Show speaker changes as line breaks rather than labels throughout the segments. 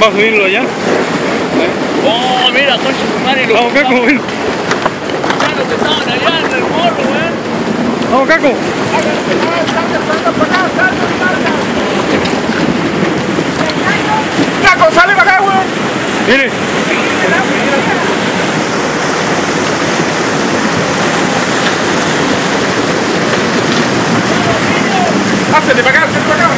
para subirlo allá.
Oh, mira, concha su madre.
Vamos, Caco, ven.
Ya los que estaban allá en el morro, weón.
Vamos, Caco.
¡Flaco, sale para acá, weón!
Mire.
¡Hácete para acá, hácete para acá!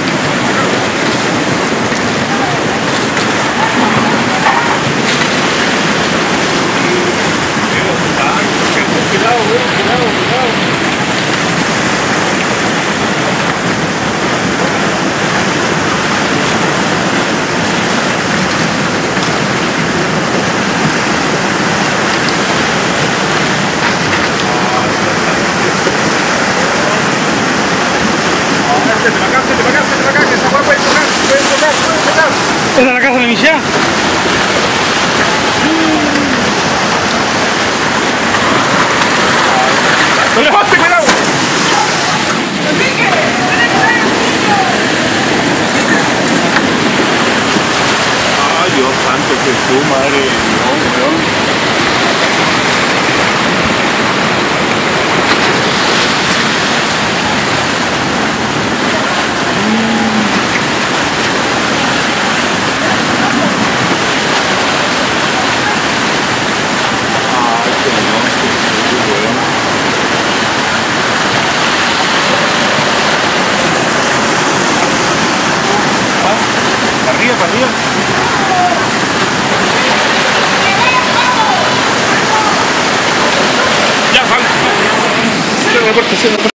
Cuidado, weón, cuidado, cuidado. Hácete para acá, hácete para acá, hácete para acá, que esa weá puede tocar, puede tocar, puede tocar.
¿Esta es la casa de Michelle?
¡No le baste, cuidado!
Ay, Dios santo, tú, madre. No, no. Para arriba.
Ya, sale.